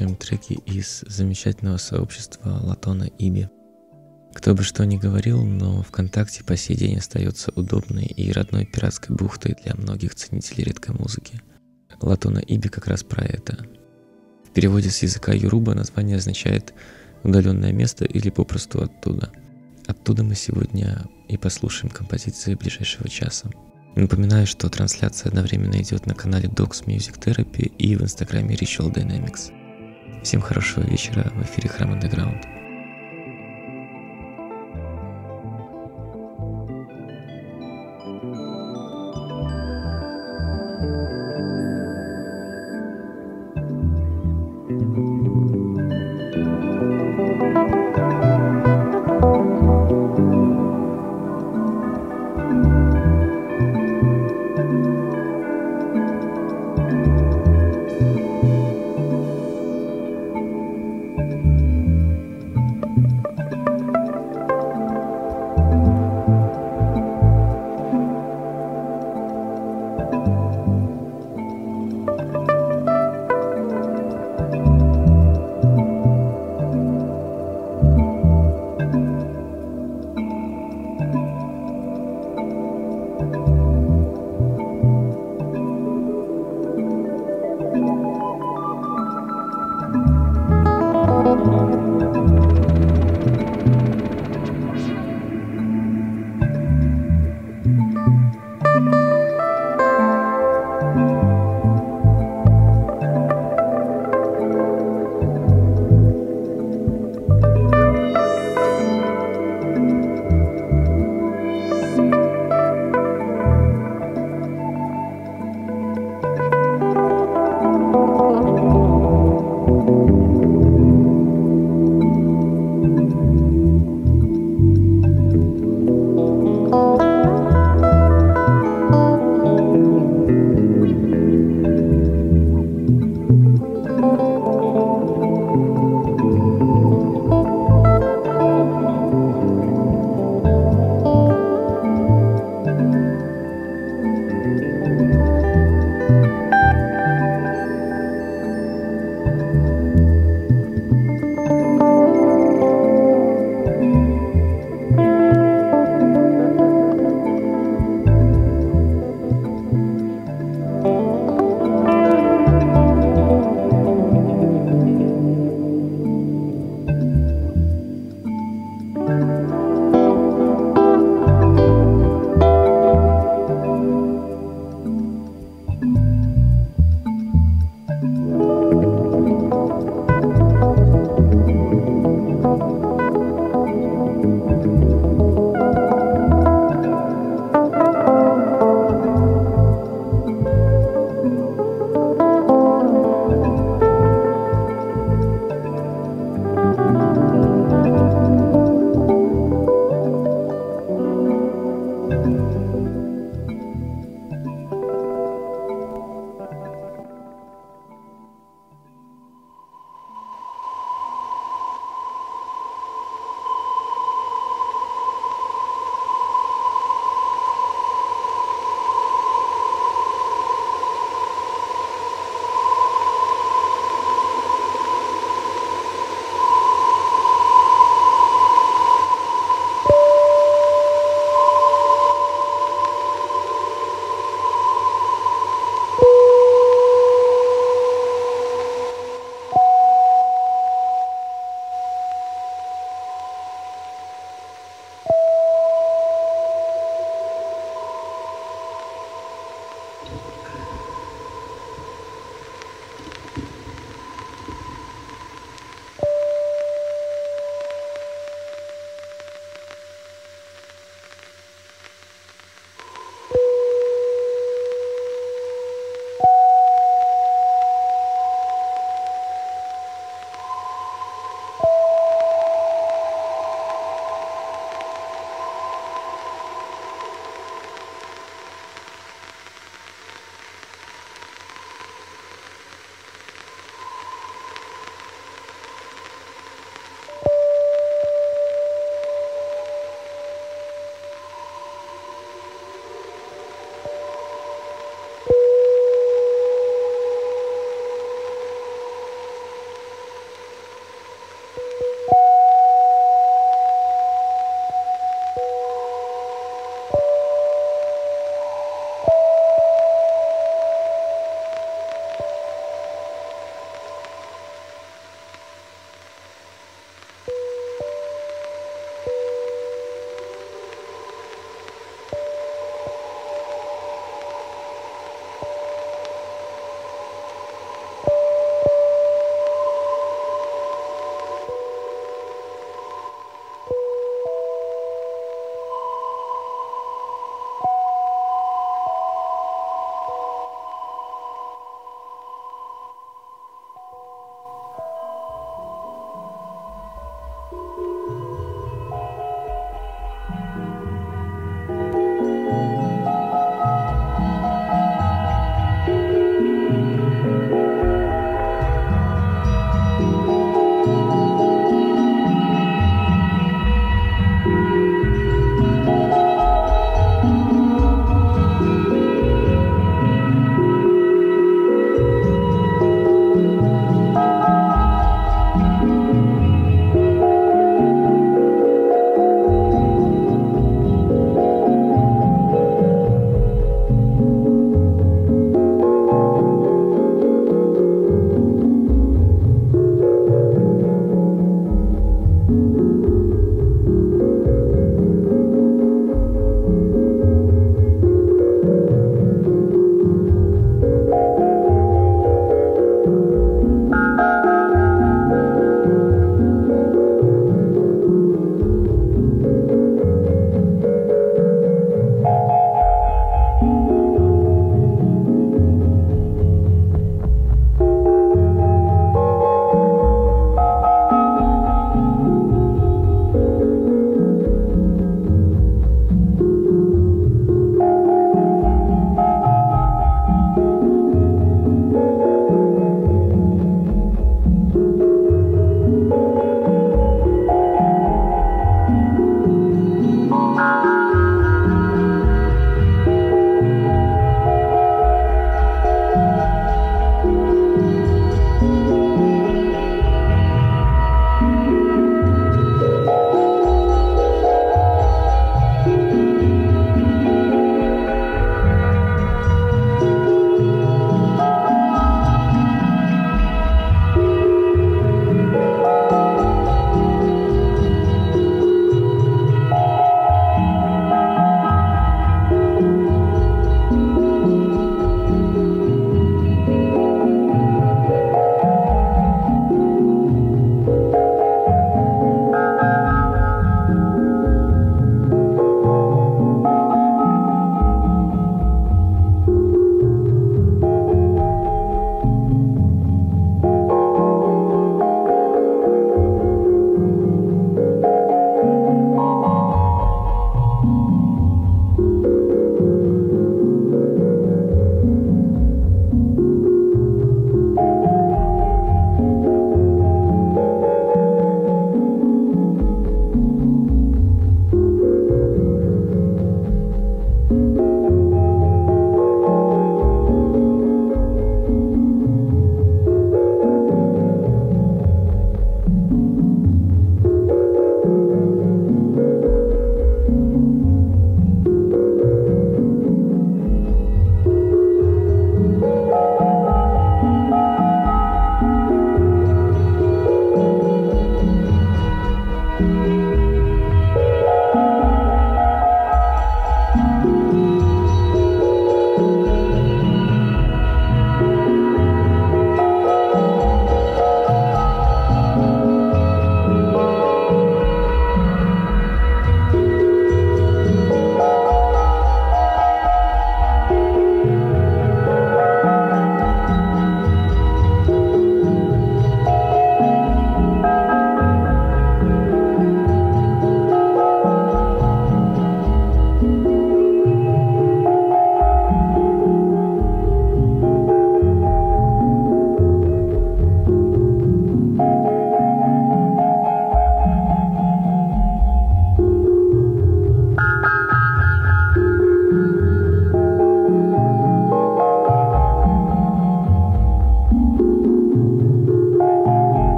Послушаем треки из замечательного сообщества Латона Иби. Кто бы что ни говорил, но ВКонтакте по сей день остается удобной и родной пиратской бухтой для многих ценителей редкой музыки. Латона Иби как раз про это. В переводе с языка Юруба название означает «удаленное место» или попросту «оттуда». Оттуда мы сегодня и послушаем композиции ближайшего часа. Напоминаю, что трансляция одновременно идет на канале Docs Music Therapy и в инстаграме Ritual Dynamics. Всем хорошего вечера в эфире Храм Underground.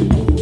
bye.